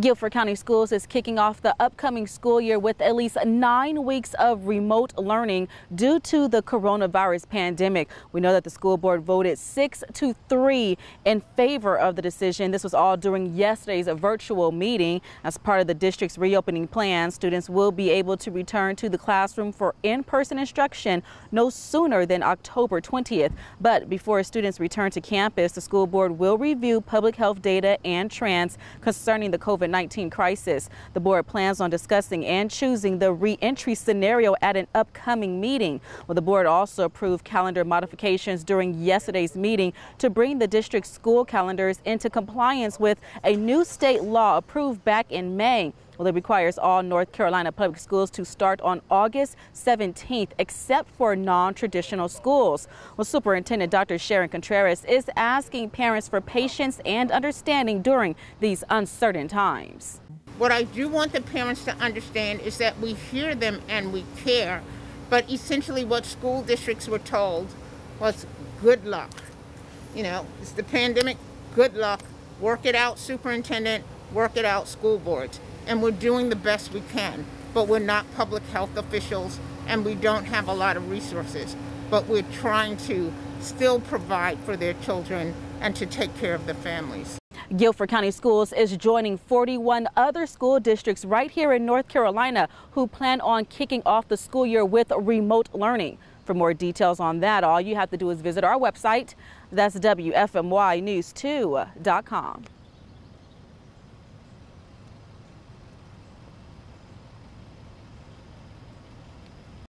Guilford County Schools is kicking off the upcoming school year with at least nine weeks of remote learning due to the coronavirus pandemic. We know that the school board voted six to three in favor of the decision. This was all during yesterday's virtual meeting. As part of the district's reopening plan, students will be able to return to the classroom for in-person instruction no sooner than October 20th. But before students return to campus, the school board will review public health data and trends concerning the COVID COVID-19 crisis. The board plans on discussing and choosing the reentry scenario at an upcoming meeting. Well, the board also approved calendar modifications during yesterday's meeting to bring the district school calendars into compliance with a new state law approved back in May. Well, it requires all North Carolina public schools to start on August 17th, except for non-traditional schools. Well, Superintendent Dr. Sharon Contreras is asking parents for patience and understanding during these uncertain times. What I do want the parents to understand is that we hear them and we care, but essentially what school districts were told was good luck. You know, it's the pandemic, good luck, work it out, superintendent, work it out, school boards and we're doing the best we can. But we're not public health officials and we don't have a lot of resources. But we're trying to still provide for their children and to take care of the families. Guilford County Schools is joining 41 other school districts right here in North Carolina who plan on kicking off the school year with remote learning. For more details on that, all you have to do is visit our website. That's WFMYnews2.com.